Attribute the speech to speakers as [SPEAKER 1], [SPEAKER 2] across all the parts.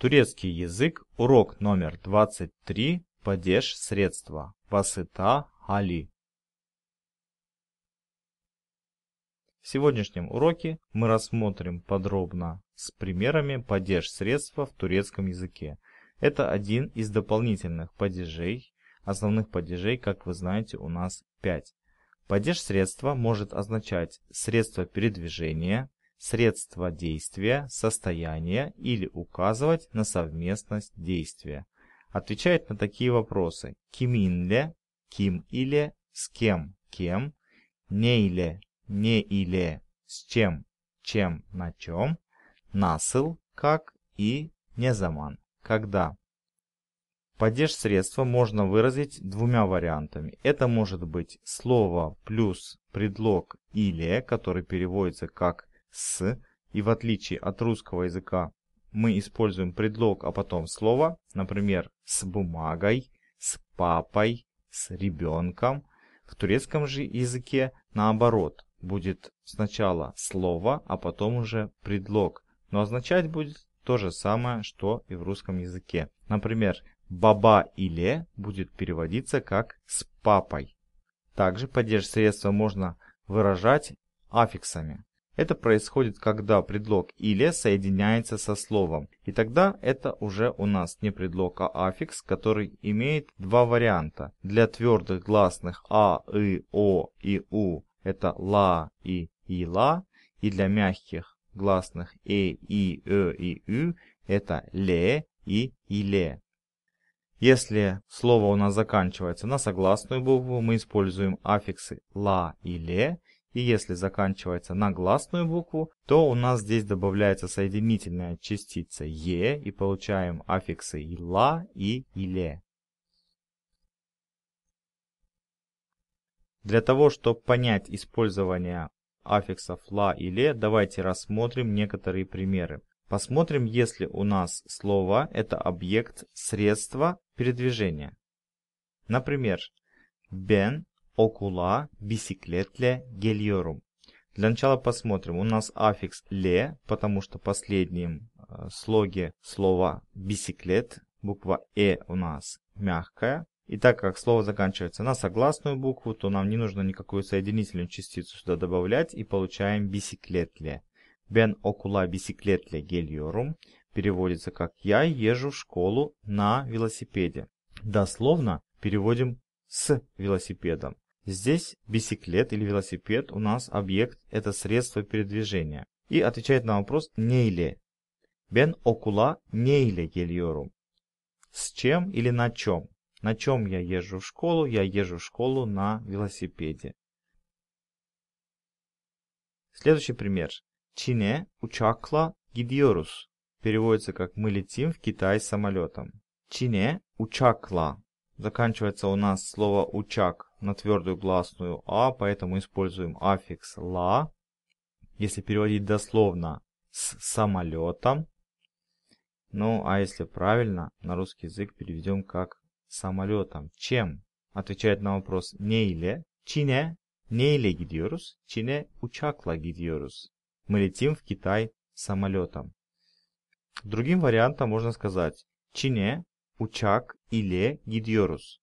[SPEAKER 1] Турецкий язык, урок номер 23, падеж средства, васыта али. В сегодняшнем уроке мы рассмотрим подробно с примерами падеж средства в турецком языке. Это один из дополнительных падежей, основных падежей, как вы знаете, у нас 5. Падеж средства может означать средство передвижения, средство действия, состояние или указывать на совместность действия. Отвечает на такие вопросы. Киминле, ким или, с кем, кем, не или, не или, с чем, чем, на чем, насыл, как и незаман, когда. Падеж средства можно выразить двумя вариантами. Это может быть слово плюс предлог или, который переводится как с, и в отличие от русского языка мы используем предлог, а потом слово, например, с бумагой, с папой, с ребенком. В турецком же языке наоборот, будет сначала слово, а потом уже предлог, но означать будет то же самое, что и в русском языке. Например, баба или будет переводиться как с папой. Также падеж средства можно выражать аффиксами. Это происходит, когда предлог «или» соединяется со словом. И тогда это уже у нас не предлог, а аффикс, который имеет два варианта. Для твердых гласных «а», «и», «о» и «у» это «ла» и «ила». И для мягких гласных «э», «и», «э» и «ü» это «ле» и «иле». Если слово у нас заканчивается на согласную букву, мы используем аффиксы «ла» и «ле», и если заканчивается на гласную букву, то у нас здесь добавляется соединительная частица «е» и получаем аффиксы «ила» и «иле». Для того, чтобы понять использование аффиксов «ла» и «ле», давайте рассмотрим некоторые примеры. Посмотрим, если у нас слово – это объект средства передвижения. Например, «бен окула bisikletle geliyorum. Для начала посмотрим. У нас аффикс ле, потому что в последнем э, слоге слова бисиклет, буква э у нас мягкая. И так как слово заканчивается на согласную букву, то нам не нужно никакую соединительную частицу сюда добавлять и получаем бисиклетле. Бен окула бисиклетле geliyorum переводится как «я езжу в школу на велосипеде». Дословно переводим с велосипедом. Здесь бисиклет или велосипед у нас объект это средство передвижения. И отвечает на вопрос нейле. Бен окула нейле гeliyorum. С чем или на чем? На чем я езжу в школу? Я езжу в школу на велосипеде. Следующий пример. Çin'e uçakla gidiyoruz. Переводится как «мы летим в Китай самолетом». Çin'e uçakla Заканчивается у нас слово «учак» на твердую гласную «а», поэтому используем аффикс «ла». Если переводить дословно «с самолетом». Ну, а если правильно, на русский язык переведем как «самолетом». Чем? Отвечает на вопрос «неyle». Çin'e неyle gidiyoruz? Çin'e uçakla gidiyoruz. Мы летим в Китай самолетом. Другим вариантом можно сказать «Çin'e uçak или gidiyoruz.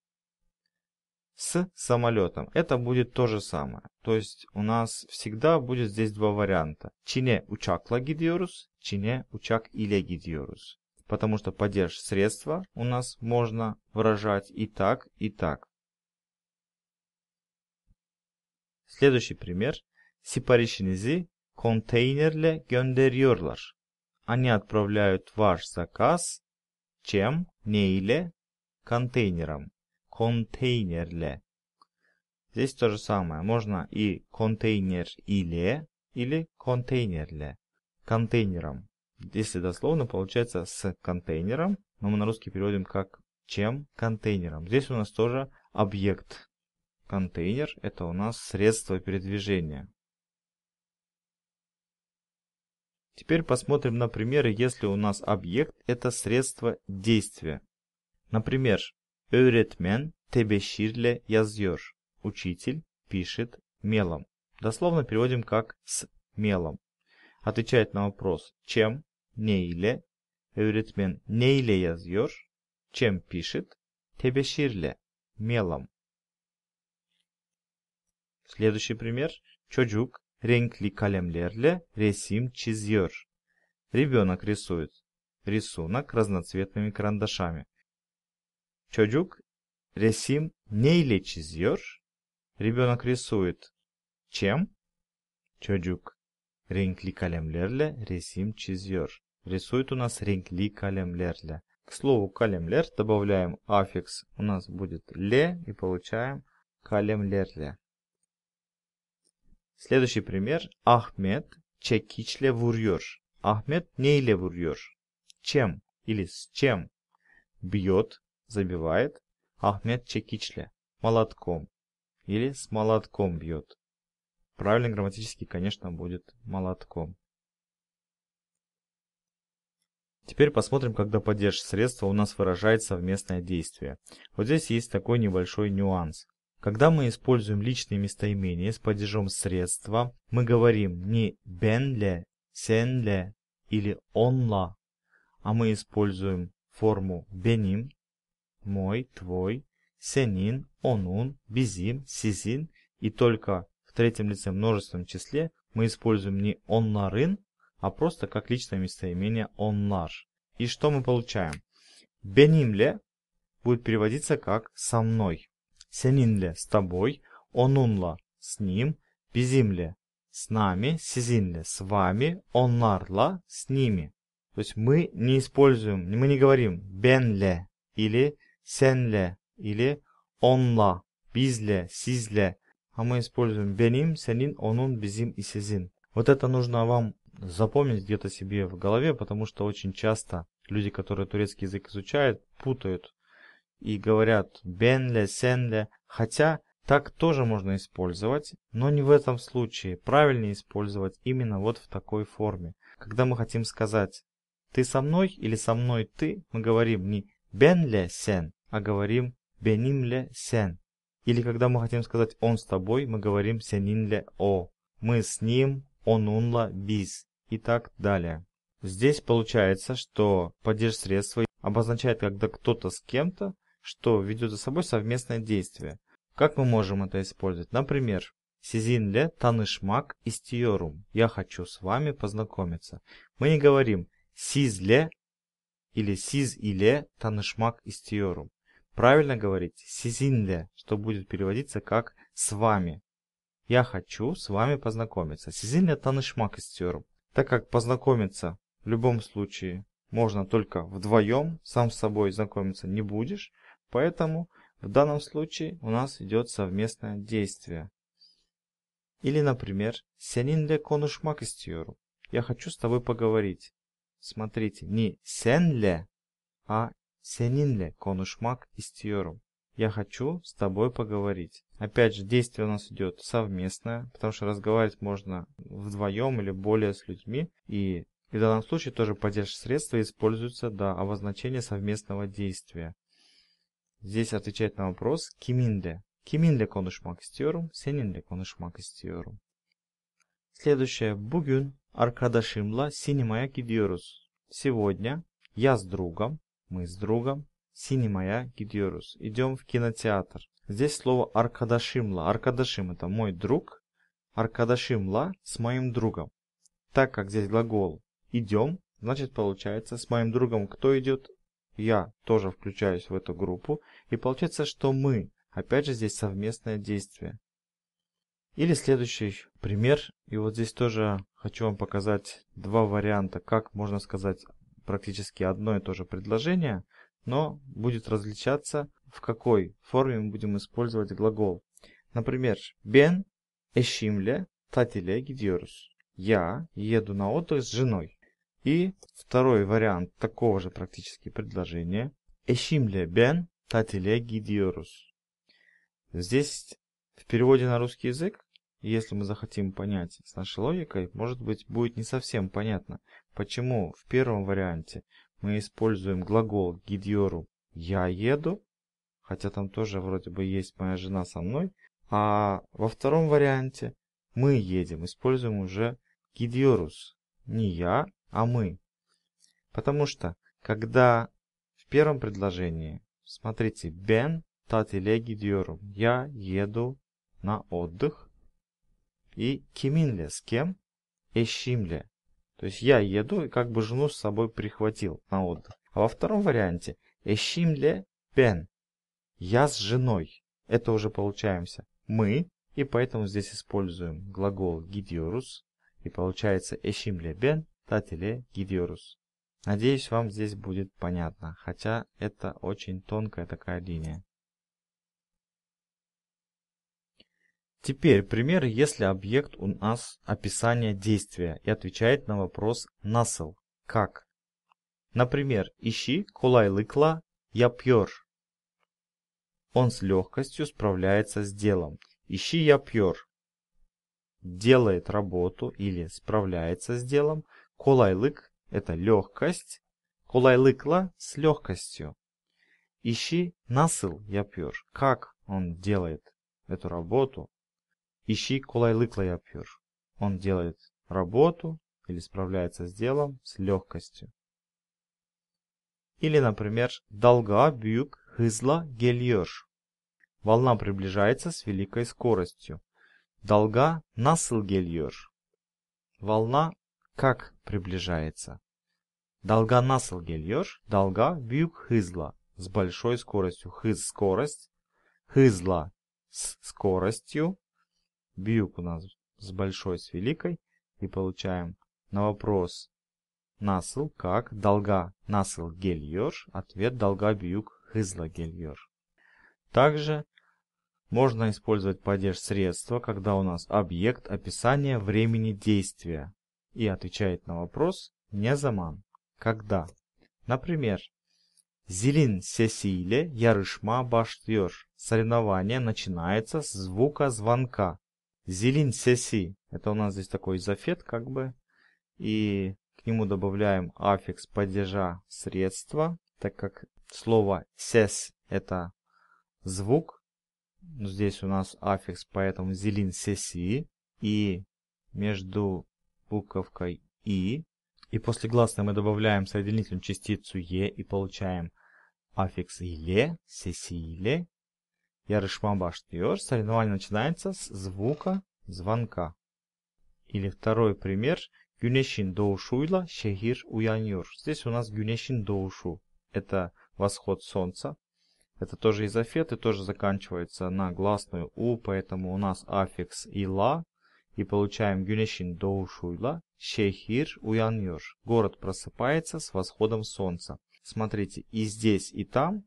[SPEAKER 1] С самолетом. Это будет то же самое. То есть у нас всегда будет здесь два варианта. Çin'e uçakla gidiyoruz, Çin'e uçak ile gidiyoruz. Потому что падеж средства у нас можно выражать и так, и так. Следующий пример. Siparişinizi konteynerle gönderiyorlar. Они отправляют ваш заказ чем, не или, контейнером. Контейнерле. Здесь то же самое. Можно и контейнер или, или контейнерле. Контейнером. Если дословно, получается с контейнером, но мы на русский переводим как чем контейнером. Здесь у нас тоже объект. Контейнер это у нас средство передвижения. Теперь посмотрим на примеры, если у нас объект – это средство действия. Например, öğretmen tebeşirle yazıyor. Учитель пишет мелом. Дословно переводим как с мелом. Отвечает на вопрос чем, не или. Öğretmen neyle yazıyor? Чем пишет? Tebeşirle, мелом. Следующий пример. Çocuk renkli kalemlerle resim çiziyor. Ребенок рисует рисунок разноцветными карандашами. Çocuk resim neyle çiziyor? Ребенок рисует чем? Çocuk renkli kalemlerle resim çiziyor. Рисует у нас renkli kalemlerle. К слову калемлер добавляем аффикс. У нас будет ле и получаем калемлерле. Следующий пример. Ahmet çekiçle vuruyor. Ahmet неyle vuruyor? Чем или с чем? Бьет, забивает. Ахмед чекичле. Молотком. Или с молотком бьет. Правильно грамматически, конечно, будет молотком. Теперь посмотрим, когда падеж средства у нас выражает совместное действие. Вот здесь есть такой небольшой нюанс. Когда мы используем личные местоимения с падежом средства, мы говорим не бенле, сенле или онла, а мы используем форму беним, мой, твой, сенин, онун, безим, сизин, и только в третьем лице множественном числе мы используем не оннарын, а просто как личное местоимение оннар. И что мы получаем? Бенимле будет переводиться как «со мной», сенинле – «с тобой», онунла – «с ним», безимле – «с нами», сизинле – «с вами», оннарла – «с ними». То есть мы не используем, мы не говорим бенле или сенле или онла, bizle, sizle, а мы используем беним, сенин, онун, безим и сезин. Вот это нужно вам запомнить где-то себе в голове, потому что очень часто люди, которые турецкий язык изучают, путают и говорят бенле, сенле, хотя так тоже можно использовать, но не в этом случае. Правильнее использовать именно вот в такой форме. Когда мы хотим сказать ты со мной или со мной ты, мы говорим не бенле сен, а говорим бенимле сен. Или когда мы хотим сказать он с тобой, мы говорим сенинле о. Мы с ним, онунла биз и так далее. Здесь получается, что падеж средства обозначает, когда кто-то с кем-то, что ведет за собой совместное действие. Как мы можем это использовать? Например, Сизинле танышмак истиорум. Я хочу с вами познакомиться. Мы не говорим Сизле или сиз иле танышмак истиорум. Правильно говорить сизинле, что будет переводиться как с вами. Я хочу с вами познакомиться. Сизинле танышмак истиорум. Так как познакомиться в любом случае можно только вдвоем, сам с собой знакомиться не будешь, поэтому в данном случае у нас идет совместное действие. Или, например, сенинле конушмак истиорум. Я хочу с тобой поговорить. Смотрите, не сенле, а сенинле конушмак истиyorum. Я хочу с тобой поговорить. Опять же, действие у нас идет совместное, потому что разговаривать можно вдвоем или более с людьми. И в данном случае тоже падеж средства используются для обозначения совместного действия. Здесь отвечает на вопрос киминде. Киминде konuşmak istiyorum, seninle konuşmak istiyorum. Следующее. Bugün Arkadaşımla sinemaya gidiyoruz. Сегодня я с другом, мы с другом, синемая gidiyoruz. Идем в кинотеатр. Здесь слово аркадашимла. Аркадашим это мой друг. Аркадашимла с моим другом. Так как здесь глагол идем, значит получается с моим другом кто идет? Я тоже включаюсь в эту группу. И получается, что мы. Опять же здесь совместное действие. Или следующий пример. И вот здесь тоже хочу вам показать два варианта, как можно сказать практически одно и то же предложение, но будет различаться, в какой форме мы будем использовать глагол. Например, ben eşimle tatile gidiyoruz. Я еду на отдых с женой. И второй вариант такого же практически предложения. Eşimle ben tatile gidiyoruz. Здесь в переводе на русский язык если мы захотим понять с нашей логикой, может быть будет не совсем понятно, почему в первом варианте мы используем глагол гидьору «я еду», хотя там тоже вроде бы есть моя жена со мной, а во втором варианте мы едем, используем уже гидьорус, не я, а мы. Потому что когда в первом предложении, смотрите, ben tatile gidiyorum. Я еду на отдых. И kiminle, с кем? Eşimle. То есть я еду и как бы жену с собой прихватил на отдых. А во втором варианте eşimle ben. Я с женой. Это уже получаемся мы, и поэтому здесь используем глагол gidiyoruz. И получается eşimle ben tatile gidiyoruz. Надеюсь, вам здесь будет понятно, хотя это очень тонкая такая линия. Теперь пример, если объект у нас описание действия и отвечает на вопрос nasıl, как. Например, ищи kolaylıkla yapıyor. Он с легкостью справляется с делом. Ищи yapıyor. Делает работу или справляется с делом. Kolaylık – это легкость. Kolaylıkla – с легкостью. Ищи nasıl yapıyor. Как он делает эту работу. Ищи kolaylıkla yapıyor. Он делает работу или справляется с делом с легкостью. Или, например, dalga büyük hızla geliyor. Волна приближается с великой скоростью. Dalga nasıl geliyor? Волна как приближается? Dalga nasıl geliyor? Dalga büyük hızla, с большой скоростью. Hız скорость, hızla с скоростью, Бьюк у нас с большой, с великой. И получаем на вопрос насыл как долга насыл geliyor. Ответ долга бьюк хызла geliyor. Также можно использовать падеж средства, когда у нас объект описания времени действия и отвечает на вопрос не заман. Когда? Например, Зилин sesiyle yarışma başlıyor. Соревнование начинается с звука звонка. Зелень сеси. Это у нас здесь такой изофет как бы. И к нему добавляем аффикс падежа средства, так как слово сес это звук. Здесь у нас аффикс, поэтому зелень сеси. И между буковкой и и после гласной мы добавляем соединительную частицу е и получаем аффикс ile, сесиле, Yarışma başlıyor. Соревнование начинается с звука звонка. Или второй пример. Güneşin doğuşuyla şehir уянyor. Здесь у нас güneşin doğuşu. Это восход солнца. Это тоже изофет и тоже заканчивается на гласную у, поэтому у нас аффикс ила. И получаем güneşin doğuşuyla şehir уянyor. Город просыпается с восходом солнца. Смотрите, и здесь, и там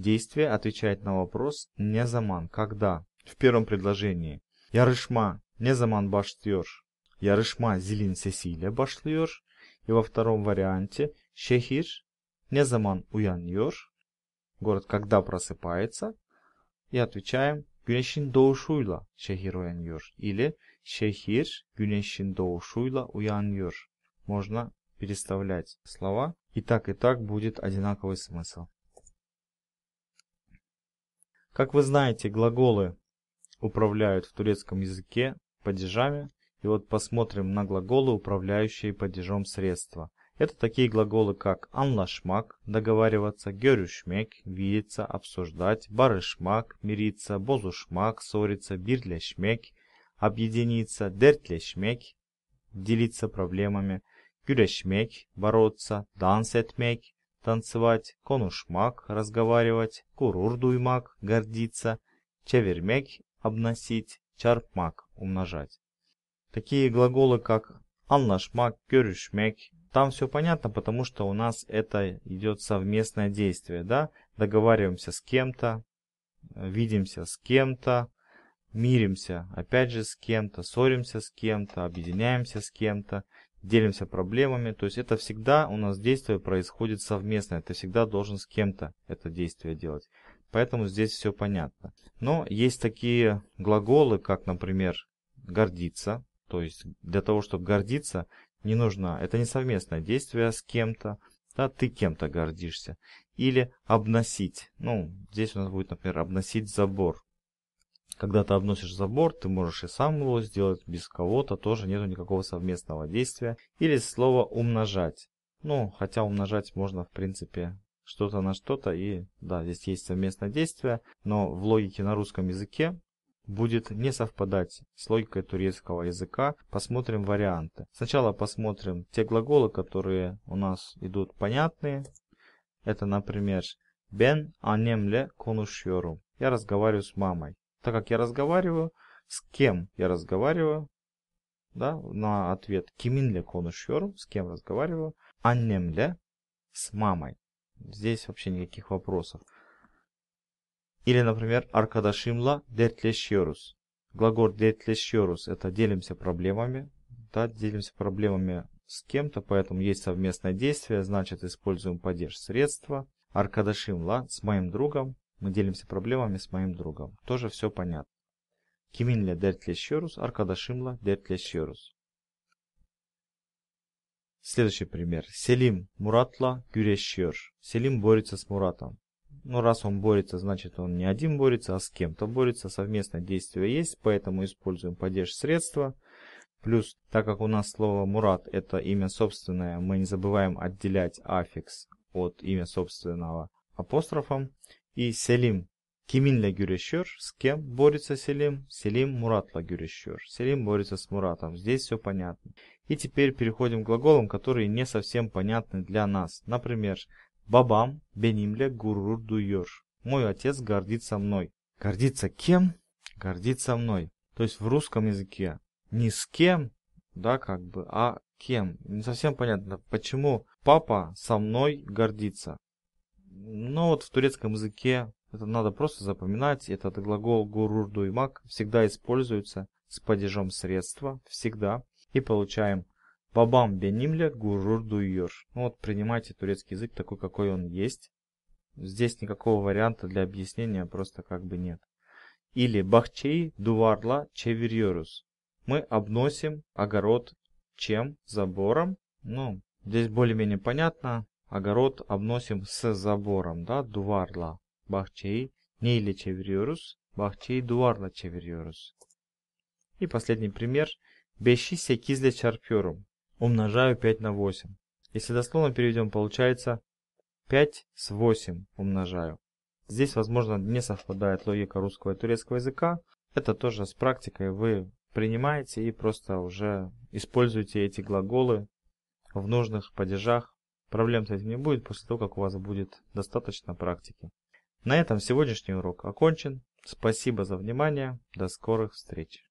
[SPEAKER 1] Действие отвечает на вопрос «не заман» – «когда». В первом предложении «Ярышма не заман başlıyor». «Ярышма зелин сесиле başlıyor». И во втором варианте «Şehir не заман уянıyor». Город когда просыпается. И отвечаем güneşin doğuşuyla şehir uyanıyor. Или şehir güneşin doğuşuyla uyanıyor. Можно переставлять слова. И так, и так будет одинаковый смысл. Как вы знаете, глаголы управляют в турецком языке падежами. И вот посмотрим на глаголы, управляющие падежом средства. Это такие глаголы, как anlaşmak – договариваться, görüşmek – видеться, обсуждать, barışmak – мириться, bozuşmak – ссориться, birleşmek – объединиться, dertleşmek – делиться проблемами, güreşmek – бороться, dans etmek танцевать, конушмак, разговаривать, курур дуймак, гордиться, чевермек, обносить, чарпмак, умножать. Такие глаголы, как анлашмак, görüşmek, там все понятно, потому что у нас это идет совместное действие, да? Договариваемся с кем-то, видимся с кем-то, миримся опять же с кем-то, ссоримся с кем-то, объединяемся с кем-то делимся проблемами. То есть это всегда у нас действие происходит совместно. Ты всегда должен с кем-то это действие делать. Поэтому здесь все понятно. Но есть такие глаголы, как, например, гордиться. То есть для того, чтобы гордиться, не нужно, это не совместное действие с кем-то, да, ты кем-то гордишься. Или обносить. Ну, здесь у нас будет, например, обносить забор. Когда ты обносишь забор, ты можешь и сам его сделать, без кого-то тоже нету никакого совместного действия. Или слово умножать. Ну, хотя умножать можно, в принципе, что-то на что-то. И да, здесь есть совместное действие, но в логике на русском языке будет не совпадать с логикой турецкого языка. Посмотрим варианты. Сначала посмотрим те глаголы, которые у нас идут понятные. Это, например, Ben annemle konuşuyorum. Я разговариваю с мамой. Так как я разговариваю, с кем я разговариваю? Да, на ответ kiminle konuşuyorum, с кем разговариваю? Annemle, с мамой. Здесь вообще никаких вопросов. Или, например, arkadaşımla dertleşiyoruz. Глагол dertleşiyoruz – это делимся проблемами. Да, делимся проблемами с кем-то, поэтому есть совместное действие, значит используем падеж средства. Arkadaşımla с моим другом. Мы делимся проблемами с моим другом. Тоже все понятно. Kiminle dertleşiyoruz? Arkadaşımla dertleşiyoruz. Следующий пример. Селим Муратла güreşiyor. Селим борется с Муратом. Ну, раз он борется, значит он не один борется, а с кем-то борется. Совместное действие есть, поэтому используем падеж средства. Плюс, так как у нас слово Мурат это имя собственное, мы не забываем отделять аффикс от имя собственного апострофом. И Селим Kiminle güreşiyor? С кем борется Селим? Селим Муратла güreşiyor. Селим борется с Муратом. Здесь все понятно. И теперь переходим к глаголам, которые не совсем понятны для нас. Например, Бабам benimle gurur duyuyor. Мой отец гордится мной. Гордится кем? Гордится мной. То есть в русском языке не с кем, да, как бы, а кем. Не совсем понятно, почему папа со мной гордится. Но вот в турецком языке это надо просто запоминать. Этот глагол гурур дуймак всегда используется с падежом средства. Всегда. И получаем Бабам бенимле гурur duyuyor. Ну вот принимайте турецкий язык такой, какой он есть. Здесь никакого варианта для объяснения просто как бы нет. Или бахчей дуварла çeviriyoruz. Мы обносим огород чем? Забором. Ну, здесь более-менее понятно. Огород обносим с забором, да, дуварла. Бахчей неyle çeviriyoruz? Бахчей дуварла çeviriyoruz. И последний пример. Beşi 8 ile умножаю 5 на 8. Если дословно переведем, получается 5 с 8 умножаю. Здесь, возможно, не совпадает логика русского и турецкого языка. Это тоже с практикой вы принимаете и просто уже используете эти глаголы в нужных падежах. Проблем с этим не будет после того, как у вас будет достаточно практики. На этом сегодняшний урок окончен. Спасибо за внимание. До скорых встреч.